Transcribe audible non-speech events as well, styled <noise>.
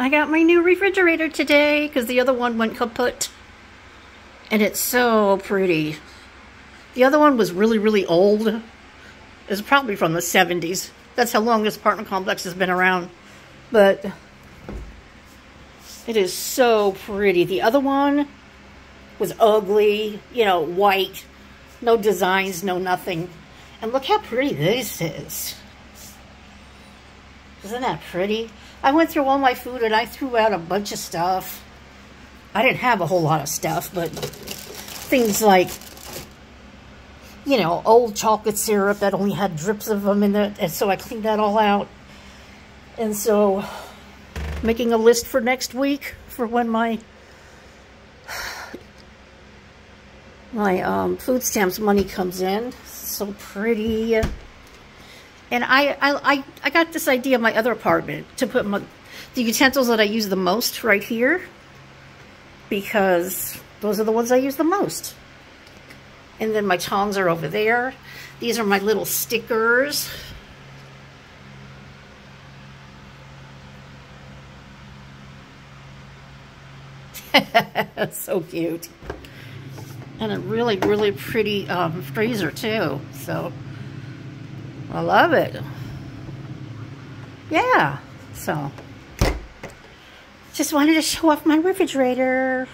I got my new refrigerator today because the other one went kaput. And it's so pretty. The other one was really, really old. It's probably from the 70s. That's how long this apartment complex has been around. But it is so pretty. The other one was ugly, you know, white. No designs, no nothing. And look how pretty this is. Isn't that pretty? I went through all my food and I threw out a bunch of stuff. I didn't have a whole lot of stuff, but things like, you know, old chocolate syrup that only had drips of them in it. And so I cleaned that all out. And so making a list for next week for when my my um, food stamps money comes in. So pretty. And I, I, I got this idea in my other apartment to put my, the utensils that I use the most right here because those are the ones I use the most. And then my tongs are over there. These are my little stickers. <laughs> so cute. And a really, really pretty um, freezer too. So I love it. Yeah. So just wanted to show off my refrigerator.